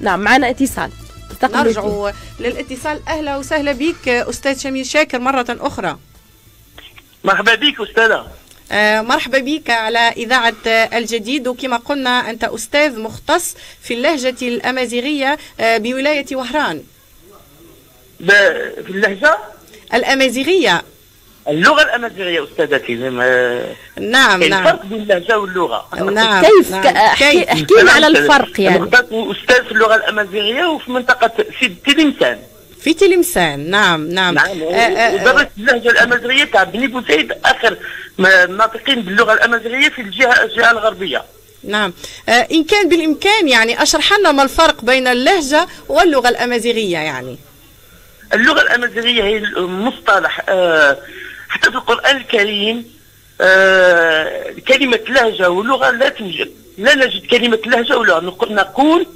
نعم معنا اتصال. نرجع للاتصال. أهلا وسهلا بك أستاذ شميل شاكر مرة أخرى. مرحبا بك أستاذة. آه مرحبا بك على إذاعة الجديد. وكما قلنا أنت أستاذ مختص في اللهجة الأمازيغية آه بولاية وهران. في اللهجة؟ الأمازيغية. اللغة الأمازيغية أستاذتي. نعم نعم الفرق بين اللهجة واللغة. نعم كيف نعم. احكي, أحكي لنا على الفرق يعني. أستاذ في اللغة الأمازيغية وفي منطقة في تلمسان في تلمسان نعم نعم. نعم ودرست اللهجة الأمازيغية تاع بني بوزيد آخر ناطقين باللغة الأمازيغية في الجهة الجهة الغربية. نعم. آه إن كان بالإمكان يعني أشرح لنا ما الفرق بين اللهجة واللغة الأمازيغية يعني. اللغة الأمازيغية هي مصطلح آه حتى في القرآن الكريم آه كلمة لهجة ولغة لا توجد. لا نجد كلمة لهجة ولغة نقول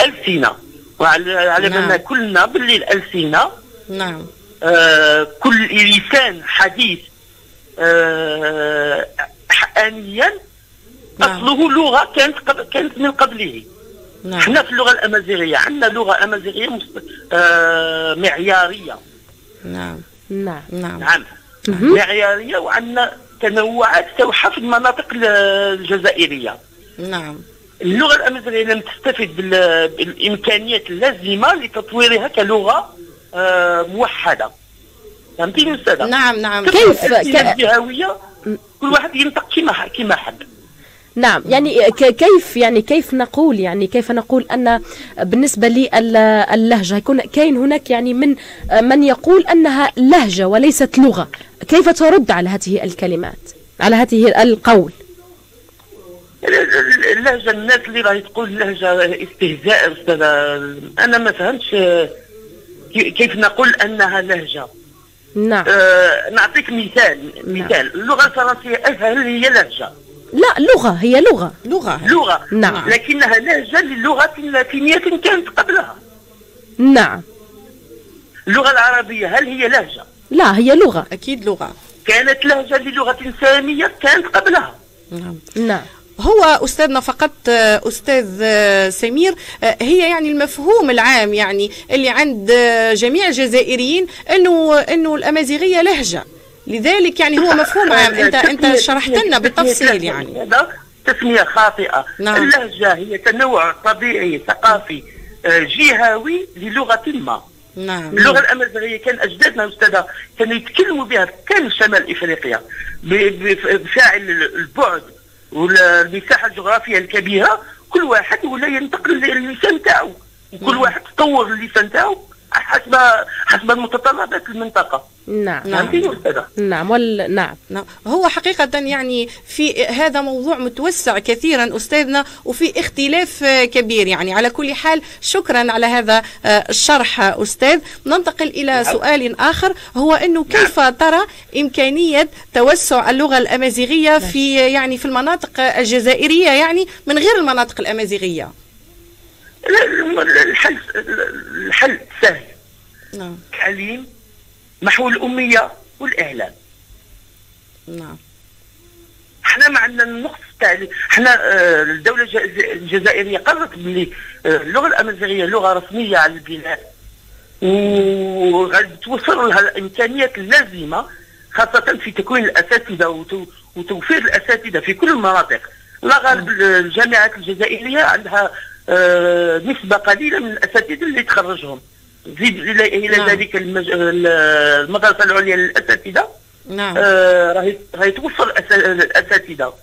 ألسنة وعلى بالنا نعم. كلنا باللي الألسنة. نعم. آه كل لسان حديث آه آنيا نعم. أصله لغة كانت كانت من قبله. نعم. إحنا في اللغة الأمازيغية عندنا لغة أمازيغية مست... آه معيارية. نعم. نعم. نعم, نعم. معيارية وعندنا تنوعات توحى في المناطق الجزائرية. نعم. اللغة الأمازيغية لم تستفد بالإمكانيات اللازمة لتطويرها كلغة آه موحدة. فهمتيني أستاذة؟ نعم نعم. كيف؟ الجهوية كل واحد ينطق كما كما حب. نعم يعني كيف يعني كيف نقول يعني كيف نقول أن بالنسبة للهجة يكون كاين هناك يعني من من يقول أنها لهجة وليست لغة. كيف ترد على هذه الكلمات؟ على هذه القول؟ اللهجه الناس اللي راهي تقول اللهجه استهزاء أستاذ أنا ما فهمتش كيف نقول أنها لهجة. نعم. آه نعطيك مثال نعم. مثال. اللغة الفرنسية هل هي لهجة. لا لغة هي لغة. لغة. لغة. نعم. لكنها لهجة للغة اللاتينية كانت قبلها. نعم. اللغة العربية هل هي لهجة؟ لا هي لغة. أكيد لغة. كانت لهجة للغة سامية كانت قبلها. نعم. نعم. هو أستاذنا فقط أستاذ سمير هي يعني المفهوم العام يعني اللي عند جميع الجزائريين إنه إنه الأمازيغية لهجة. لذلك يعني هو مفهوم عام. انت أنت شرحت لنا بالتفصيل يعني. تسمية خاطئة. نعم. اللهجة هي تنوع طبيعي ثقافي جهوي للغة ما. نعم. اللغة الأمازيغية كان أجدادنا أستاذة كانوا يتكلموا بها كان شمال إفريقيا بفاعل البعد والمساحة الجغرافية الكبيرة كل واحد ولا ينطق اللسان تاعو وكل واحد تطور اللسان تاعو. حسب حسب متطلبات المنطقة. نعم. نعم. نعم وال... نعم. نعم. هو حقيقة يعني في هذا موضوع متوسع كثيرا أستاذنا وفي اختلاف كبير يعني. على كل حال شكرا على هذا الشرح أستاذ. ننتقل إلى نعم. سؤال آخر هو أنه كيف نعم. ترى إمكانية توسع اللغة الأمازيغية نعم. في يعني في المناطق الجزائرية يعني من غير المناطق الأمازيغية؟ الحل الحل سهل نعم. تعليم محو الأمية والإعلام. نعم. إحنا ما عندنا النقص تاع إحنا آه، الدولة الجزائرية قررت بلي آه، اللغة الأمازيغية لغة رسمية على البلاد. وغادي توفر لها الإمكانيات اللازمة خاصة في تكوين الأساتذة وتوفير الأساتذة في كل المناطق. لا غالب الجامعات الجزائرية عندها آه، نسبة قليلة من الأساتذة اللي تخرجهم. زيد إلى نعم. ذلك المج... المدرسة العليا للأساتذة. نعم. آه راهي راهي توفر الأساتذة.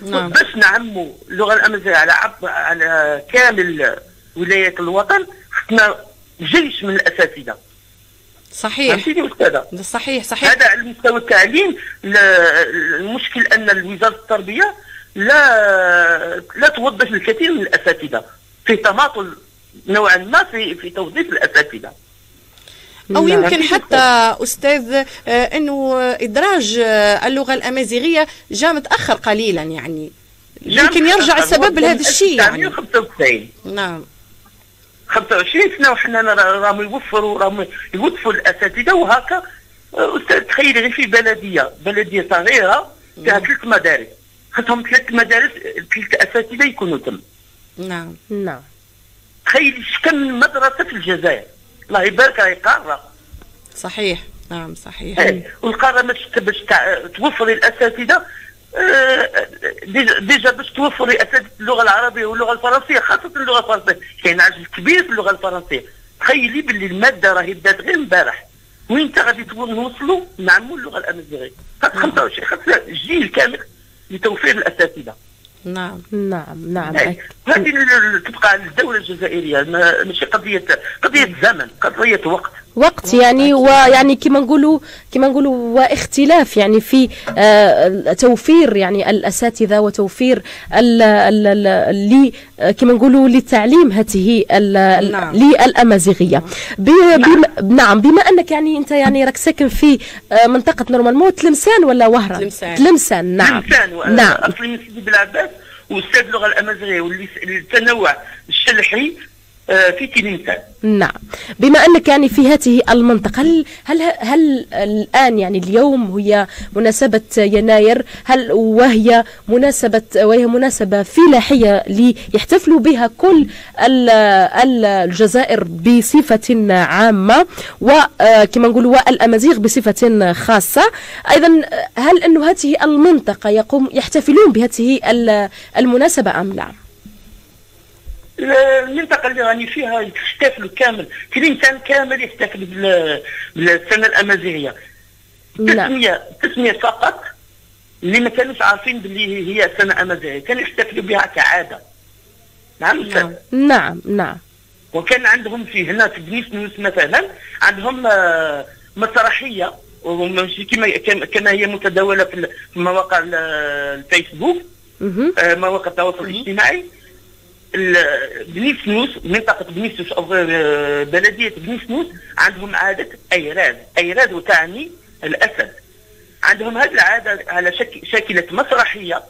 نعم. باش نعموا اللغة الأمازيغية على عب... على كامل ولايات الوطن خصنا جيش من الأساتذة. صحيح. فهمتيني أستاذة؟ صحيح صحيح. هذا على مستوى التعليم المشكل أن وزاره التربية لا لا توظف الكثير من الأساتذة في تماطل نوعا ما في في توظيف الأساتذة. أو. يمكن حتى أستاذ آه، إنه إدراج آه، اللغة الأمازيغية جاء متأخر قليلا يعني. يمكن يرجع السبب لهذا الشيء يعني. 95 نعم. 25 سنة وحنا راهم يوفروا راهم يوظفوا الأساتذة وهكا آه، أستاذ تخيلي غير في بلدية بلدية صغيرة فيها ثلاث مدارس. خصهم ثلاث مدارس ثلاث أساتذة يكونوا تم. نعم. نعم. تخيل كم مدرسه في الجزائر. الله يبارك راهي قاره صحيح. نعم صحيح. إيه. والقارة باش باش توفري الأساتذة آه، déjà باش توفري اساتذه اللغة العربية واللغة الفرنسية خاصة اللغة الفرنسية. كاين عجز كبير في اللغة الفرنسية. تخيلي باللي المادة راهي بدات غير امبارح. وين انت غادي تقول نوصلوا نعموا اللغة الأمازيغية. خاص 25 خاص جيل كامل. لتوفير الأساتذة. نعم. نعم نعم. هذه ال- تبقى على الدولة الجزائرية ما- ماشي قضيه قضية زمن قضية وقت. وقت يعني ويعني كما نقولوا كما نقولوا واختلاف يعني في آه، توفير يعني الأساتذة وتوفير ال ال ال لي آه، كما نقولوا لتعليم هذه نعم. للأمازيغية. بما نعم بما أنك يعني أنت يعني راك ساكن في آه، منطقة نورمالمون تلمسان ولا وهران؟ تلمسان. تلمسان نعم. الانسان نعم. أصلي من سيدي بالعباس وأستاذ اللغة الأمازيغية والتنوع الشلحي في تلمسان نعم. بما أنك يعني في هذه المنطقة هل هل هل الآن يعني اليوم هي مناسبة يناير؟ هل وهي مناسبه وهي مناسبة فلاحيه ليحتفلوا بها كل ال- ال- الجزائر بصفة عامة وكما نقولوا والأمازيغ بصفة خاصة؟ أيضا هل انه هذه المنطقة يقوم يحتفلون بهذه ال- المناسبة أم لا؟ المنطقة اللي راني فيها يحتفلوا كامل. تلمسان كامل يحتفل بال- بالسنة الأمازيغية. تسمية تسمية فقط اللي ما كانوش عارفين باللي هي سنة أمازيغية كانوا يحتفلوا بها كعادة. نعم؟ نعم. نعم نعم. وكان عندهم في هنا في بني سنوس مثلا عندهم آه، مسرحية وماشي كما كما- هي متداولة في مواقع ال- الفيسبوك. آه، مواقع التواصل الاجتماعي. ال- بني سنوس منطقة بني سنوس أو آه، بلدية بني سنوس عندهم عادة ايراز ايراز وتعني الأسد. عندهم هذه العادة على شك شاكلة مسرحية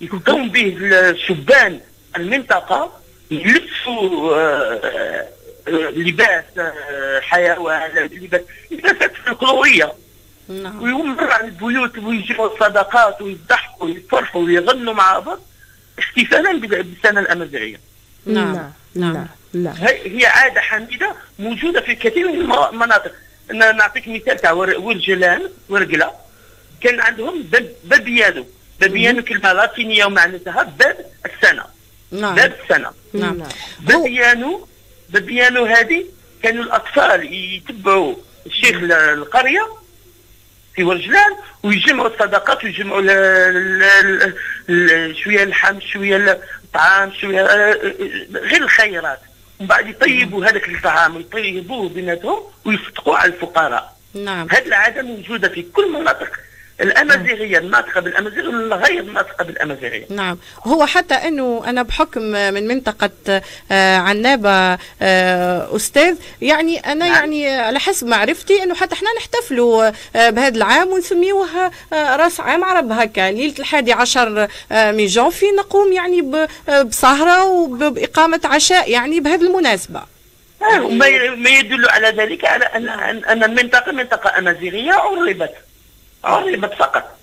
يقوم به الشبان المنطقة يلبسوا آه، آه، لباس حيوان لباس لباسات فلكلوريه نعم. ويمر على البيوت ويجيبوا الصدقات ويضحكوا ويفرحوا ويغنوا مع بعض. احتفالا بال- بالسنة الأمازيغية. نعم. نعم. نعم. نعم. نعم هي هي عادة حميدة موجودة في كثير من المناطق. نعطيك مثال تاع ور- ورجلان ورقلة. كان عندهم باب بابيانو بابيانو كلمة لاتينية ومعناتها باب السنة. نعم. باب السنة. نعم. بابيانو بابيانو هذه كانوا الأطفال يتبعوا الشيخ القرية في ورجلان ويجمعوا الصدقات ويجمعوا شوية اللحم شوية الطعام شوية آه، آه، غير الخيرات. ومن بعد يطيبوا هذاك الطعام ويطيبوه بيناتهم ويصدقوا على الفقراء. نعم. هذه العاده موجوده في كل مناطق الأمازيغية الناطقة بالأمازيغية والغير الناطقة بالأمازيغية. نعم. هو حتى إنه أنا بحكم من منطقة آه، عنابة آه، أستاذ يعني أنا نعم. يعني على حسب معرفتي إنه حتى إحنا نحتفلوا آه، بهذا العام ونسميوها آه، رأس عام عرب هكا. ليلة الحادي عشر من جانفي نقوم يعني بسهره وبإقامة عشاء يعني بهذه المناسبة. ي- ما يدل على ذلك على أن أن المنطقة منطقة أمازيغية عربت. عربت فقط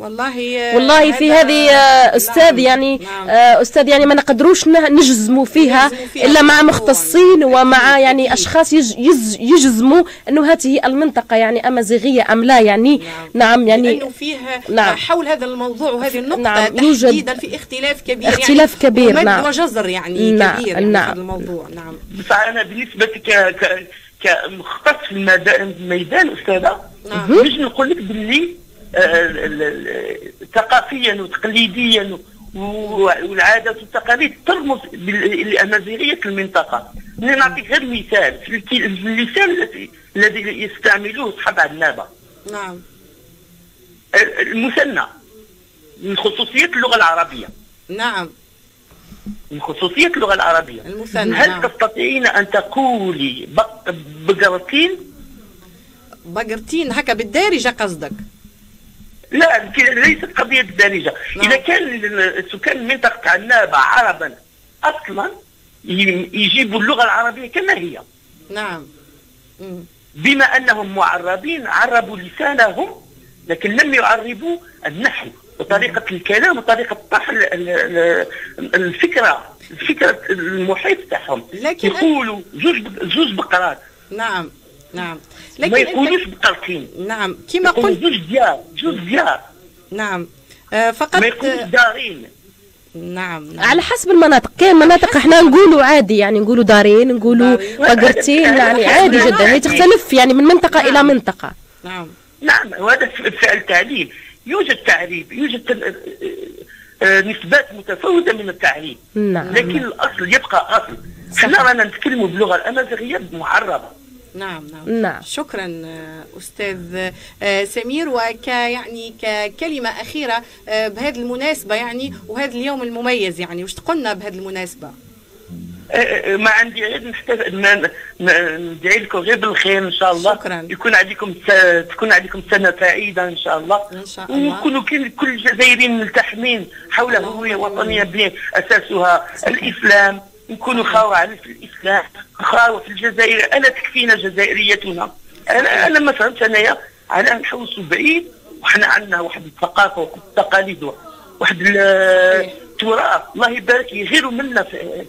والله والله في هذه آه، أستاذ نعم، يعني نعم. أستاذ يعني ما نقدروش نجزموا فيها فيها إلا مع. مختصين ومع يعني. أشخاص يجزموا أنه هذه المنطقة يعني أمازيغية أم لا يعني نعم. نعم يعني لأنه فيه نعم. حول هذا الموضوع وهذه النقطة نعم، يوجد تحديدا في اختلاف كبير اختلاف يعني كبير، ومد نعم. وجزر يعني نعم، كبير يعني نعم. في هذا الموضوع نعم بصح أنا بالنسبة ك ك كمختص في الميدان الميدان أستاذة نعم. نجم نقول لك باللي آه، ثقافيا وتقليديا والعادات والتقاليد ترمز في المنطقة. نعطيك غير مثال. في اللسان الذي يستعملوه اصحاب عنابه نعم. المثنى. من خصوصيات اللغة العربية. نعم. من خصوصيات اللغة العربية. المثنى هل نعم. تستطيعين أن تقولي بق- بقرتين بقرتين هكا بالدارجة قصدك؟ لا ليست قضية الدارجة نعم. إذا كان سكان منطقة عنابة عربا أصلا ي- يجيبوا اللغة العربية كما هي. نعم. مم. بما أنهم معربين عربوا لسانهم لكن لم يعربوا النحو وطريقة الكلام وطريقة طرح ال- ال- ال- الفكرة الفكرة المحيط تاعهم. لكن يقولوا جوج جوج بقرات. نعم. نعم. لكن ما يقولوش بقرتين نعم. كما قلت جوج ديار جوج ديار. نعم. آه فقط ما يقولوش دارين. نعم, نعم. على حسب المناطق. كاين مناطق إحنا نقولوا عادي يعني نقولوا دارين نقولوا بقرتين يعني عادي جدا. هي تختلف يعني من منطقة إلى نعم. منطقة. نعم. نعم وهذا فعل تعليم. يوجد تعريب يوجد آه، آه، نسبات متفاوتة من التعريب. نعم. لكن الأصل يبقى أصل. إحنا رانا نتكلموا باللغة الأمازيغية معربة نعم نعم. نعم. شكرا أستاذ آه، سمير. وك يعني ككلمة أخيرة بهذه المناسبة يعني وهذا اليوم المميز يعني. وش تقولنا بهذه المناسبة؟ ما عندي غير نحتاج ندعي لكم غير بالخير إن شاء الله. شكرا. يكون عليكم تكون عليكم سنة سعيدة إن شاء الله. إن شاء الله. ويكونوا كل الجزائريين ملتحمين حول هوية وطنية أساسها. الإسلام نكونوا خاوة في الإسلام. خاوة في الجزائر الا تكفينا جزائريتنا. أنا أنا ما فهمت أنايا على نحوسوا بعيد وحنا عندنا واحد الثقافة واحد التقاليد واحد التراث. الله يبارك يغيروا منا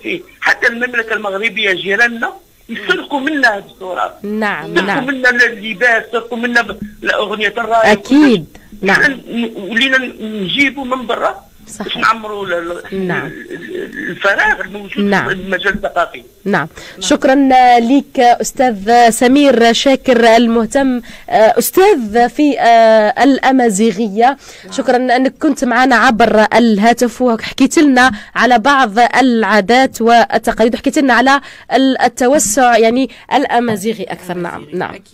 فيه حتى المملكة المغربية جيراننا يسرقوا منا هذه التراث. نعم يسرقوا نعم. منا اللباس يسرقوا منا الأغنية الرايه أكيد نعم. ولينا نجيبوا من برا صح باش نعمروا نعم. الفراغ الموجود نعم. في المجال الثقافي نعم. شكرا لك أستاذ سمير شاكر المهتم أستاذ في الأمازيغية. شكرا أنك كنت معنا عبر الهاتف وحكيت لنا على بعض العادات والتقاليد وحكيت لنا على التوسع يعني الأمازيغي أكثر. نعم. نعم.